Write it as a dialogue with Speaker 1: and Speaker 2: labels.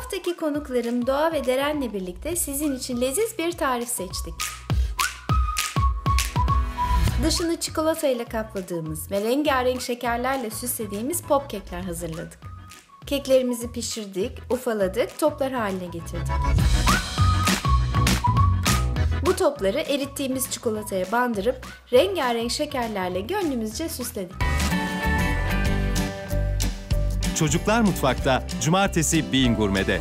Speaker 1: haftaki konuklarım Doğa ve Deren'le birlikte sizin için leziz bir tarif seçtik. Dışını çikolatayla kapladığımız ve rengarenk şekerlerle süslediğimiz pop kekler hazırladık. Keklerimizi pişirdik, ufaladık, toplar haline getirdik. Bu topları erittiğimiz çikolataya bandırıp rengarenk şekerlerle gönlümüzce süsledik.
Speaker 2: Çocuklar Mutfak'ta Cumartesi Bean Gurme'de.